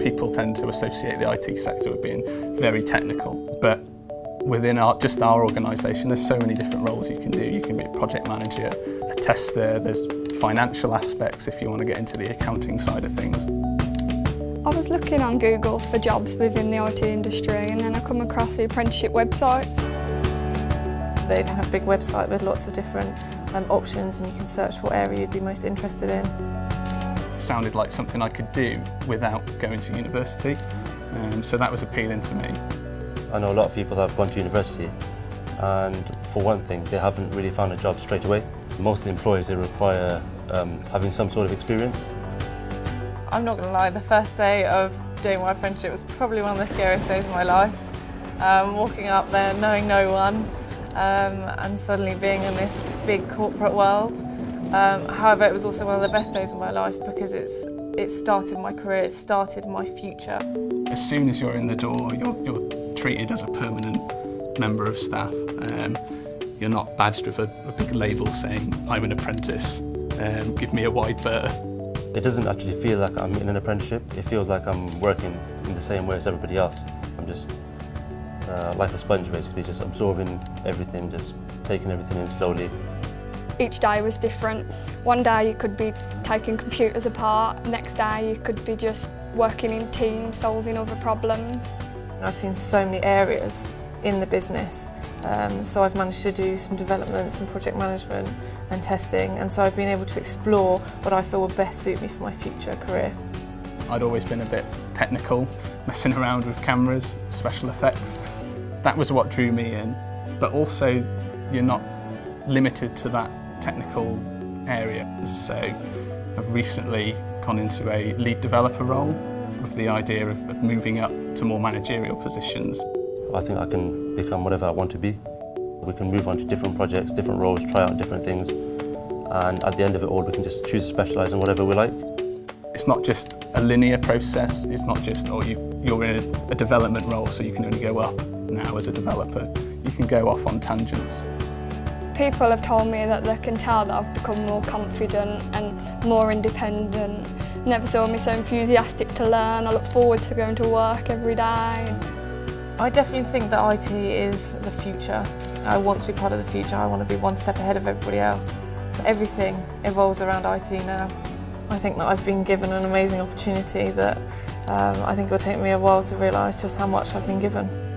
People tend to associate the IT sector with being very technical, but within our, just our organisation there's so many different roles you can do. You can be a project manager, a tester, there's financial aspects if you want to get into the accounting side of things. I was looking on Google for jobs within the IT industry and then I come across the apprenticeship websites. They have a big website with lots of different um, options and you can search for what area you'd be most interested in. It sounded like something I could do without going to university, um, so that was appealing to me. I know a lot of people that have gone to university and for one thing they haven't really found a job straight away. Most of the employers they require um, having some sort of experience I'm not going to lie, the first day of doing my apprenticeship was probably one of the scariest days of my life. Um, walking up there, knowing no one, um, and suddenly being in this big corporate world. Um, however, it was also one of the best days of my life because it's it started my career, it started my future. As soon as you're in the door, you're, you're treated as a permanent member of staff. Um, you're not badged with a, a, big label saying, I'm an apprentice, um, give me a wide berth. It doesn't actually feel like I'm in an apprenticeship. It feels like I'm working in the same way as everybody else. I'm just uh, like a sponge basically, just absorbing everything, just taking everything in slowly. Each day was different. One day you could be taking computers apart, next day you could be just working in teams, solving other problems. I've seen so many areas in the business um, so I've managed to do some development, some project management and testing and so I've been able to explore what I feel would best suit me for my future career. I'd always been a bit technical, messing around with cameras, special effects. That was what drew me in, but also you're not limited to that technical area. So I've recently gone into a lead developer role with the idea of, of moving up to more managerial positions. I think I can become whatever I want to be. We can move on to different projects, different roles, try out different things, and at the end of it all, we can just choose to specialise in whatever we like. It's not just a linear process, it's not just, oh, you, you're in a, a development role, so you can only go up now as a developer. You can go off on tangents. People have told me that they can tell that I've become more confident and more independent. Never saw me so enthusiastic to learn. I look forward to going to work every day. I definitely think that IT is the future. I want to be part of the future. I want to be one step ahead of everybody else. Everything evolves around IT now. I think that I've been given an amazing opportunity that um, I think it will take me a while to realise just how much I've been given.